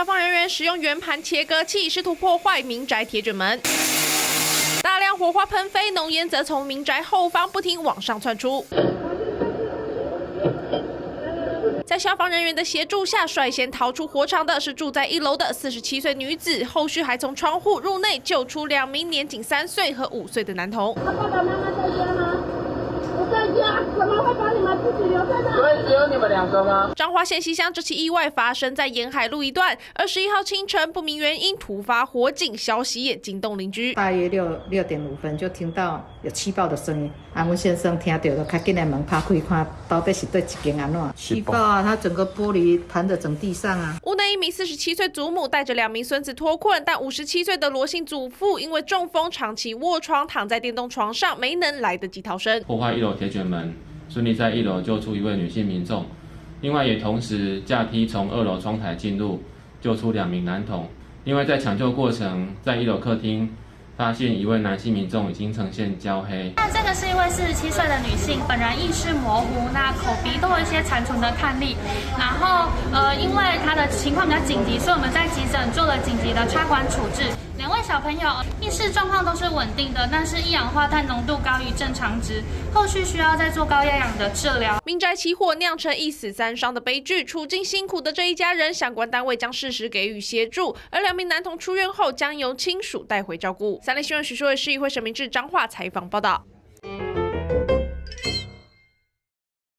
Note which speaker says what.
Speaker 1: 消防人员使用圆盘切割器试图破坏民宅铁卷门，大量火花喷飞，浓烟则从民宅后方不停往上窜出。在消防人员的协助下，率先逃出火场的是住在一楼的四十七岁女子，后续还从窗户入内救出两名年仅三岁和五岁的男童。
Speaker 2: 他爸爸妈妈在家吗？不在家，怎么会把你们自己留在那？
Speaker 3: 所以只有你们两个吗？
Speaker 1: 彰化县西乡这起意外发生在沿海路一段，二十一号清晨不明原因突发火警，消息也惊动邻居。
Speaker 4: 大约六六点五分就听到有气爆的声音，啊，阮先生听到就赶紧来门拍开看，到底是对一间安怎？气爆啊！它整个玻璃盘的整地上啊。
Speaker 1: 屋内一名四十七岁祖母带着两名孙子脱困，但五十七岁的罗姓祖父因为中风长期卧床，躺在电动床上，没能来得及逃生。
Speaker 5: 破坏一楼铁卷门，顺利在一楼救出一位女性民众，另外也同时架梯从二楼窗台进入，救出两名男童。另外在抢救过程，在一楼客厅。发现一位男性民众已经呈现焦黑。
Speaker 6: 那这个是一位四十七岁的女性，本人意识模糊，那口鼻都有一些残存的看力。然后，呃，因为她的情况比较紧急，所以我们在急诊做了紧急的插管处置。两位小朋友意识状况都是稳定的，但是一氧化碳浓度高于正常值，后续需要再做高压氧的治疗。
Speaker 1: 民宅起火酿成一死三伤的悲剧，处境辛苦的这一家人，相关单位将适时给予协助，而两名男童出院后将由亲属带回照顾。三立新闻徐淑伟市议会沈明志彰化采访报道。